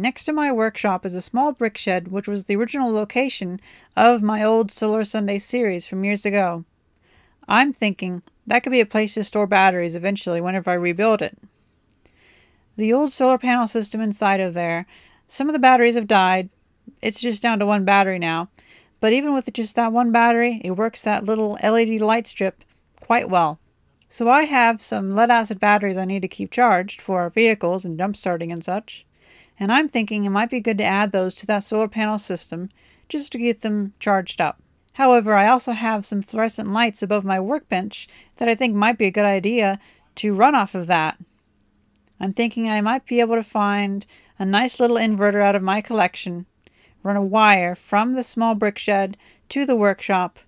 Next to my workshop is a small brick shed, which was the original location of my old Solar Sunday series from years ago. I'm thinking that could be a place to store batteries eventually whenever I rebuild it. The old solar panel system inside of there, some of the batteries have died. It's just down to one battery now. But even with just that one battery, it works that little LED light strip quite well. So I have some lead acid batteries I need to keep charged for our vehicles and jump starting and such. And I'm thinking it might be good to add those to that solar panel system just to get them charged up. However, I also have some fluorescent lights above my workbench that I think might be a good idea to run off of that. I'm thinking I might be able to find a nice little inverter out of my collection, run a wire from the small brick shed to the workshop,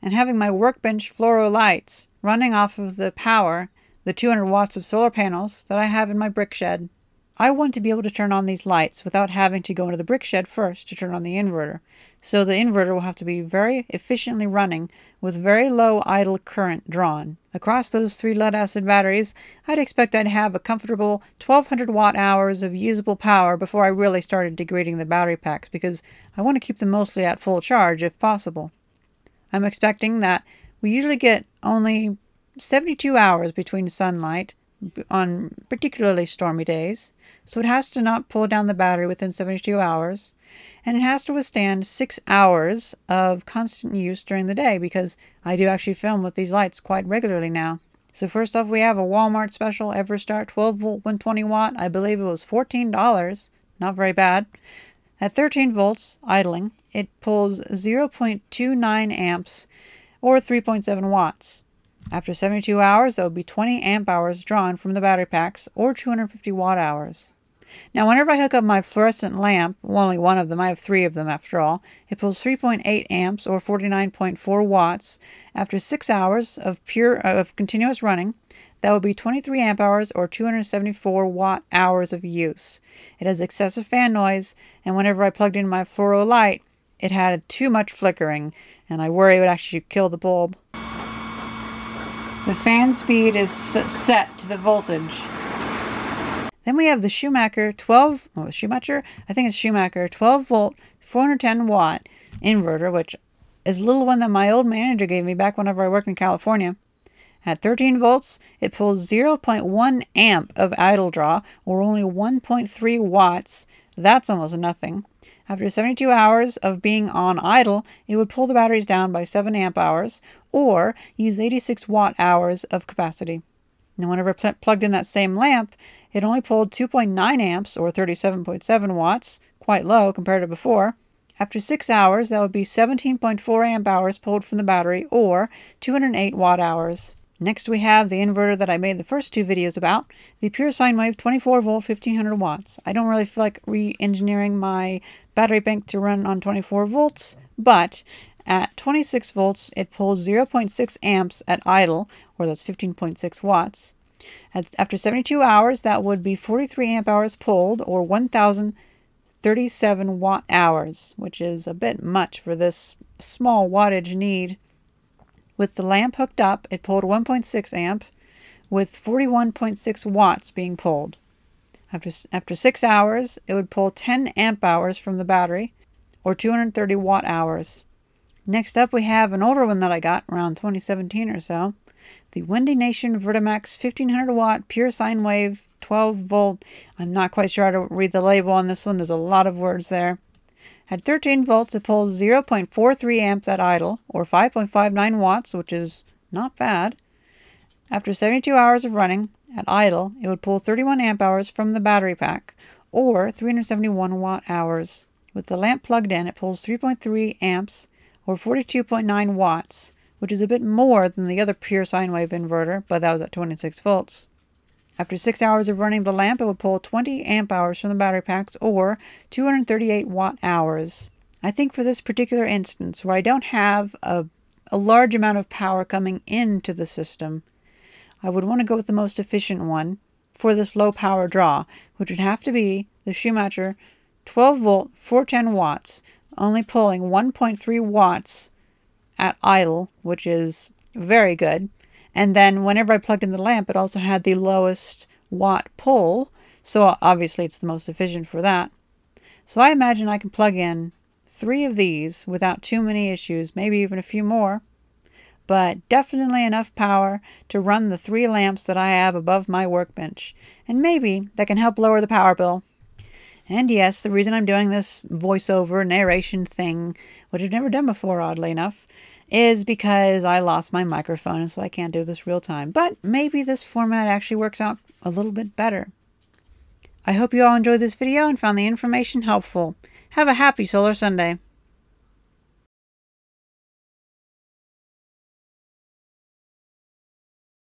and having my workbench fluoro lights running off of the power, the 200 watts of solar panels that I have in my brick shed. I want to be able to turn on these lights without having to go into the brick shed first to turn on the inverter. So the inverter will have to be very efficiently running with very low idle current drawn. Across those three lead acid batteries, I'd expect I'd have a comfortable 1200 watt hours of usable power before I really started degrading the battery packs because I want to keep them mostly at full charge if possible. I'm expecting that we usually get only 72 hours between sunlight on particularly stormy days, so it has to not pull down the battery within 72 hours, and it has to withstand six hours of constant use during the day because I do actually film with these lights quite regularly now. So first off, we have a Walmart special EverStart 12 volt 120 watt. I believe it was $14. Not very bad. At 13 volts idling, it pulls 0.29 amps or 3.7 watts. After 72 hours, there will be 20 amp hours drawn from the battery packs, or 250 watt hours. Now, whenever I hook up my fluorescent lamp, only one of them, I have three of them after all, it pulls 3.8 amps or 49.4 watts. After six hours of pure uh, of continuous running, that would be 23 amp hours or 274 watt hours of use. It has excessive fan noise, and whenever I plugged in my fluoro light, it had too much flickering, and I worry it would actually kill the bulb. The fan speed is set to the voltage. Then we have the Schumacher 12, oh, Schumacher? I think it's Schumacher 12 volt, 410 watt inverter, which is a little one that my old manager gave me back whenever I worked in California. At 13 volts, it pulls 0.1 amp of idle draw, or only 1.3 watts. That's almost nothing. After 72 hours of being on idle, it would pull the batteries down by 7 amp hours or use 86 watt hours of capacity. Now, whenever pl plugged in that same lamp, it only pulled 2.9 amps or 37.7 watts, quite low compared to before. After 6 hours, that would be 17.4 amp hours pulled from the battery or 208 watt hours. Next we have the inverter that I made the first two videos about, the Pure Sine Wave 24 volt 1500 watts. I don't really feel like re-engineering my battery bank to run on 24 volts, but at 26 volts it pulls 0.6 amps at idle, or that's 15.6 watts. After 72 hours that would be 43 amp hours pulled, or 1037 watt hours, which is a bit much for this small wattage need. With the lamp hooked up, it pulled 1.6 amp, with 41.6 watts being pulled. After, after 6 hours, it would pull 10 amp hours from the battery, or 230 watt hours. Next up, we have an older one that I got around 2017 or so. The Windy Nation VertaMax 1500 watt pure sine wave 12 volt. I'm not quite sure how to read the label on this one. There's a lot of words there. At 13 volts, it pulls 0.43 amps at idle, or 5.59 watts, which is not bad. After 72 hours of running, at idle, it would pull 31 amp hours from the battery pack, or 371 watt hours. With the lamp plugged in, it pulls 3.3 amps, or 42.9 watts, which is a bit more than the other pure sine wave inverter, but that was at 26 volts. After six hours of running the lamp, it would pull 20 amp hours from the battery packs or 238 watt hours. I think for this particular instance, where I don't have a, a large amount of power coming into the system, I would want to go with the most efficient one for this low power draw, which would have to be the Schumacher 12 volt 410 watts, only pulling 1.3 watts at idle, which is very good. And then whenever I plugged in the lamp, it also had the lowest watt pull. So obviously it's the most efficient for that. So I imagine I can plug in three of these without too many issues, maybe even a few more, but definitely enough power to run the three lamps that I have above my workbench, and maybe that can help lower the power bill. And yes, the reason I'm doing this voiceover narration thing, which I've never done before, oddly enough, is because I lost my microphone and so I can't do this real time. But maybe this format actually works out a little bit better. I hope you all enjoyed this video and found the information helpful. Have a happy Solar Sunday.